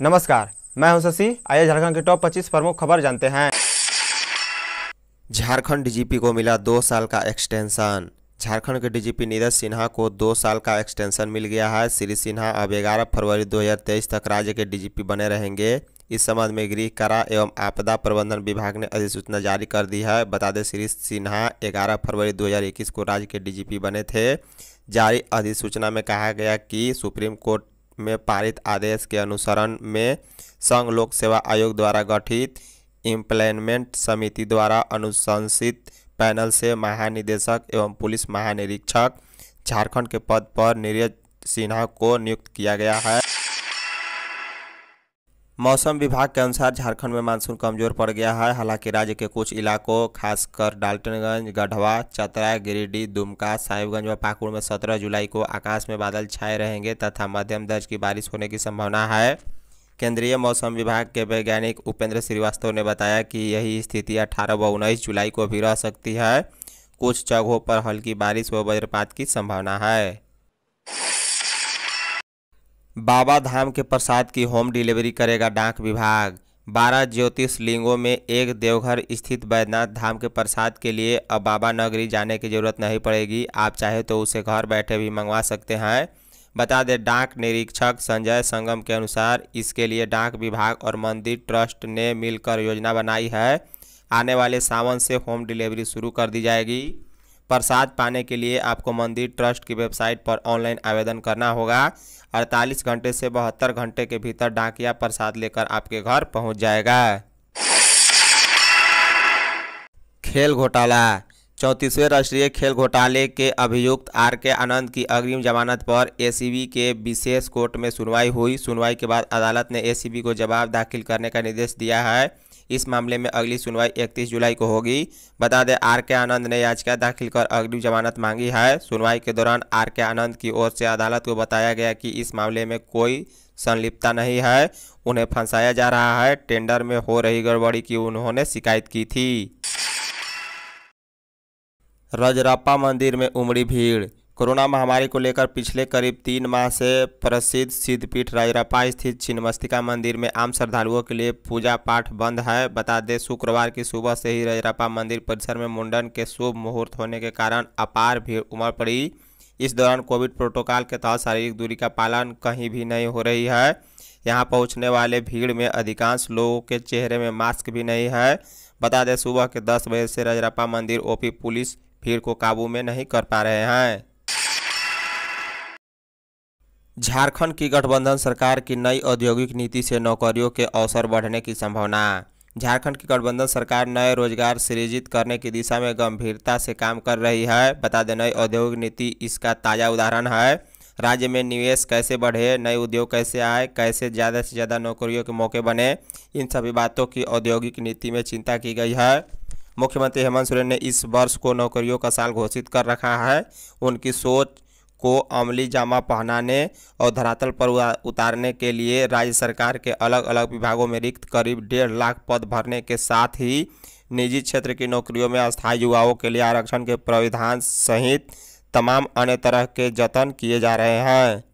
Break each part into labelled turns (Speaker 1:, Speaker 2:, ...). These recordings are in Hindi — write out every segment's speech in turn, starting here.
Speaker 1: नमस्कार, मैं हूँ शशि। आइए झारखंड के टॉप 25 प्रमुख खबर जानते हैं।
Speaker 2: झारखंड डीजीपी को मिला दो साल का एक्सटेंशन। झारखंड के डीजीपी नीरज सिन्हा को दो साल का एक्सटेंशन मिल गया है। श्री सिन्हा अब 11 फरवरी 2023 तक राज्य के डीजीपी बने रहेंगे। इस संबंध में गृह कारा एवं आपदा प्रबंधन विभाग ने अधिसूचना जारी कर दी है। बता दें, श्री सिन्हा 11 फरवरी 2021 को राज्य के डीजीपी बने थे। जारी अधिसूचना में कहा गया कि सुप्रीम कोर्ट में पारित आदेश के अनुसरण में संघ लोक सेवा आयोग द्वारा गठित इम्प्लेनमेंट समिति द्वारा अनुशंसित पैनल से महानिदेशक एवं पुलिस महानिरीक्षक झारखंड के पद पर नीरज सिन्हा को नियुक्त किया गया है। मौसम विभाग के अनुसार झारखंड में मानसून कमज़ोर पड़ गया है। हालाँकि राज्य के कुछ इलाकों, खासकर डाल्टनगंज, गढ़वा, चतरा, गिरिडीह, दुमका, साहिबगंज व पाकुड़ में 17 जुलाई को आकाश में बादल छाए रहेंगे तथा मध्यम दर्ज की बारिश होने की संभावना है। केंद्रीय मौसम विभाग के वैज्ञानिक उपेंद्र श्रीवास्तव ने बताया कि यही स्थिति 18 व उन्नीस जुलाई को भी रह सकती है। कुछ जगहों पर हल्की बारिश व वज्रपात की संभावना है। बाबा धाम के प्रसाद की होम डिलीवरी करेगा डाक विभाग। बारह ज्योतिष लिंगों में एक देवघर स्थित बैद्यनाथ धाम के प्रसाद के लिए अब बाबा नगरी जाने की ज़रूरत नहीं पड़ेगी। आप चाहे तो उसे घर बैठे भी मंगवा सकते हैं। बता दें, डाक निरीक्षक संजय संगम के अनुसार इसके लिए डाक विभाग और मंदिर ट्रस्ट ने मिलकर योजना बनाई है। आने वाले सावन से होम डिलीवरी शुरू कर दी जाएगी। प्रसाद पाने के लिए आपको मंदिर ट्रस्ट की वेबसाइट पर ऑनलाइन आवेदन करना होगा। 48 घंटे से बहत्तर घंटे के भीतर डाकिया प्रसाद लेकर आपके घर पहुँच जाएगा। खेल घोटाला। चौंतीसवें राष्ट्रीय खेल घोटाले के अभियुक्त आर के आनंद की अग्रिम जमानत पर एसीबी के विशेष कोर्ट में सुनवाई हुई। सुनवाई के बाद अदालत ने एसीबी को जवाब दाखिल करने का निर्देश दिया है। इस मामले में अगली सुनवाई 31 जुलाई को होगी। बता दें आर के आनंद ने याचिका दाखिल कर अग्रिम जमानत मांगी है। सुनवाई के दौरान आर के आनंद की ओर से अदालत को बताया गया कि इस मामले में कोई संलिप्तता नहीं है। उन्हें फंसाया जा रहा है। टेंडर में हो रही गड़बड़ी की उन्होंने शिकायत की थी। रजरप्पा मंदिर में उमड़ी भीड़। कोरोना महामारी को लेकर पिछले करीब तीन माह से प्रसिद्ध सिद्धपीठ राजरप्पा स्थित छिन्नमस्तिका मंदिर में आम श्रद्धालुओं के लिए पूजा पाठ बंद है। बता दें, शुक्रवार की सुबह से ही राजरप्पा मंदिर परिसर में मुंडन के शुभ मुहूर्त होने के कारण अपार भीड़ उमड़ पड़ी। इस दौरान कोविड प्रोटोकॉल के तहत शारीरिक दूरी का पालन कहीं भी नहीं हो रही है। यहाँ पहुँचने वाले भीड़ में अधिकांश लोगों के चेहरे में मास्क भी नहीं है। बता दें, सुबह के दस बजे से रजरप्पा मंदिर ओपी पुलिस भीड़ को काबू में नहीं कर पा रहे हैं। झारखंड की गठबंधन सरकार की नई औद्योगिक नीति से नौकरियों के अवसर बढ़ने की संभावना। झारखंड की गठबंधन सरकार नए रोज़गार सृजित करने की दिशा में गंभीरता से काम कर रही है। बता दें, नई औद्योगिक नीति इसका ताज़ा उदाहरण है। राज्य में निवेश कैसे बढ़े, नए उद्योग कैसे आए, कैसे ज़्यादा से ज़्यादा नौकरियों के मौके बने, इन सभी बातों की औद्योगिक नीति में चिंता की गई है। मुख्यमंत्री हेमंत सोरेन ने इस वर्ष को नौकरियों का साल घोषित कर रखा है। उनकी सोच को अमली जामा पहनाने और धरातल पर उतारने के लिए राज्य सरकार के अलग अलग विभागों में रिक्त करीब डेढ़ लाख पद भरने के साथ ही निजी क्षेत्र की नौकरियों में अस्थायी युवाओं के लिए आरक्षण के प्राविधान सहित तमाम अन्य तरह के जतन किए जा रहे हैं।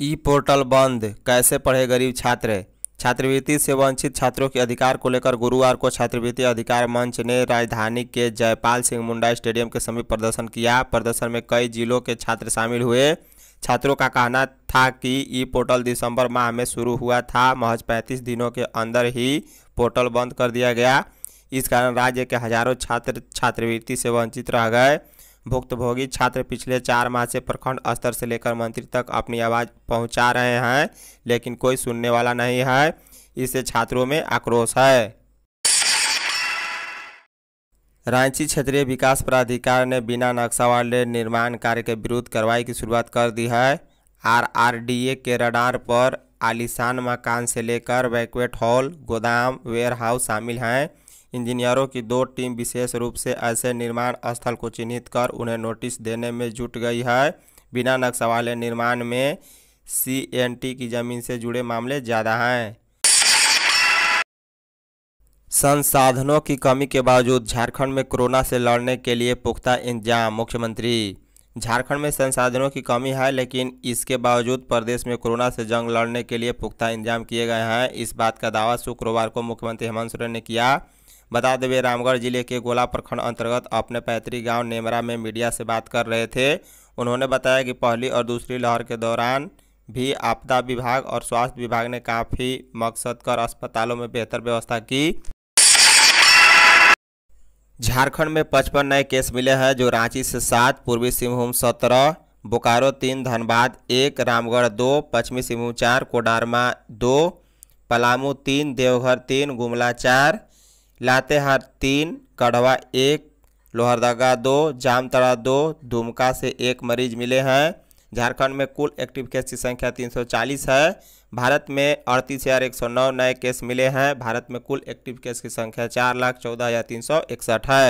Speaker 2: ई पोर्टल बंद। कैसे पढ़े गरीब छात्र? छात्रवृत्ति से वंचित छात्रों के अधिकार को लेकर गुरुवार को छात्रवृत्ति अधिकार मंच ने राजधानी के जयपाल सिंह मुंडा स्टेडियम के समीप प्रदर्शन किया। प्रदर्शन में कई जिलों के छात्र शामिल हुए। छात्रों का कहना था कि ई पोर्टल दिसंबर माह में शुरू हुआ था। महज 35 दिनों के अंदर ही पोर्टल बंद कर दिया गया। इस कारण राज्य के हज़ारों छात्र छात्रवृत्ति से वंचित रह गए। भुक्तभोगी छात्र पिछले चार माह से प्रखंड स्तर से लेकर मंत्री तक अपनी आवाज़ पहुँचा रहे हैं, लेकिन कोई सुनने वाला नहीं है। इससे छात्रों में आक्रोश है। रांची क्षेत्रीय विकास प्राधिकार ने बिना नक्शा वाले निर्माण कार्य के विरुद्ध कार्रवाई की शुरुआत कर दी है। आरआरडीए के रडार पर आलिशान मकान से लेकर बैकवेट हॉल, गोदाम, वेयर हाउस शामिल हैं। इंजीनियरों की दो टीम विशेष रूप से ऐसे निर्माण स्थल को चिन्हित कर उन्हें नोटिस देने में जुट गई है। बिना नक्शा वाले निर्माण में सीएनटी की ज़मीन से जुड़े मामले ज़्यादा हैं। संसाधनों की कमी के बावजूद झारखंड में कोरोना से लड़ने के लिए पुख्ता इंतज़ाम, मुख्यमंत्री। झारखंड में संसाधनों की कमी है, लेकिन इसके बावजूद प्रदेश में कोरोना से जंग लड़ने के लिए पुख्ता इंतज़ाम किए गए हैं। इस बात का दावा शुक्रवार को मुख्यमंत्री हेमंत सोरेन ने किया। बता देवे रामगढ़ ज़िले के गोला प्रखंड अंतर्गत अपने पैतृक गाँव नेमरा में मीडिया से बात कर रहे थे। उन्होंने बताया कि पहली और दूसरी लहर के दौरान भी आपदा विभाग और स्वास्थ्य विभाग ने काफ़ी मकसद कर अस्पतालों में बेहतर व्यवस्था की। झारखंड में पचपन नए केस मिले हैं, जो रांची से सात, पूर्वी सिंहभूम सत्रह, बोकारो तीन, धनबाद एक, रामगढ़ दो, पश्चिमी सिंहभूम चार, कोडारमा दो, पलामू तीन, देवघर तीन, गुमला चार लातेहार तीन कढ़वा एक, लोहरदगा दो, जामतड़ा दो, दुमका से एक मरीज़ मिले हैं। झारखंड में कुल एक्टिव केस की संख्या 340 है। भारत में अड़तीस हज़ार एक सौ नौ नए केस मिले हैं। भारत में कुल एक्टिव केस की संख्या चार लाख चौदह हज़ार तीन सौ इकसठ है।